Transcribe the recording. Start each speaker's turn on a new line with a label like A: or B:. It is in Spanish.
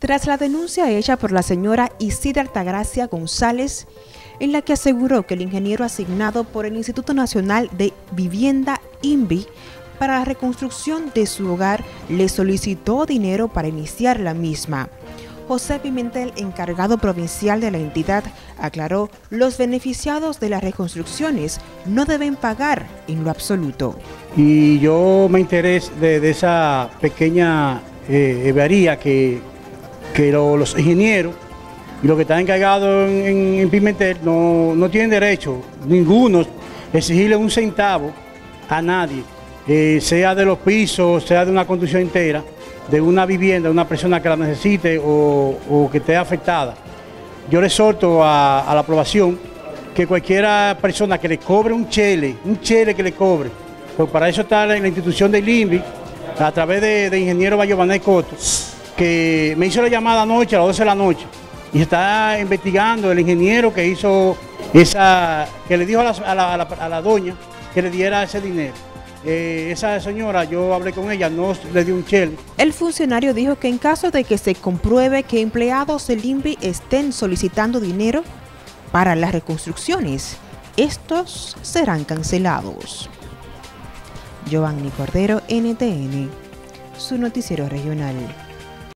A: Tras la denuncia hecha por la señora Isidra Altagracia González, en la que aseguró que el ingeniero asignado por el Instituto Nacional de Vivienda INVI para la reconstrucción de su hogar le solicitó dinero para iniciar la misma. José Pimentel, encargado provincial de la entidad, aclaró los beneficiados de las reconstrucciones no deben pagar en lo absoluto.
B: Y yo me interés de, esa pequeña eh, que, que los ingenieros y los que están encargados en, Pimentel no, no, tienen derecho, ninguno, exigirle un centavo a nadie, eh, sea de los pisos, sea de una construcción entera, de una vivienda, de una persona que la necesite o, que esté afectada. Yo le exhorto a, la aprobación que cualquiera persona que le cobre un chele, un chele que le cobre, pues para eso está la, la institución del INVI, a través de, ingeniero Bayobané Coto, que me hizo la llamada anoche, a las 12 de la noche, y está investigando el ingeniero que hizo esa, que le dijo a la, doña que le diera ese dinero. Eh, esa señora, yo hablé con ella, no le dio un chel.
A: El funcionario dijo que en caso de que se compruebe que empleados del INVI estén solicitando dinero para las reconstrucciones, estos serán cancelados. Giovanni Cordero, NTN, su noticiero regional.